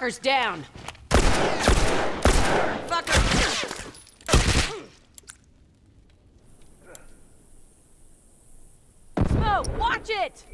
Fucker's down. Fucker. Smoke, watch it!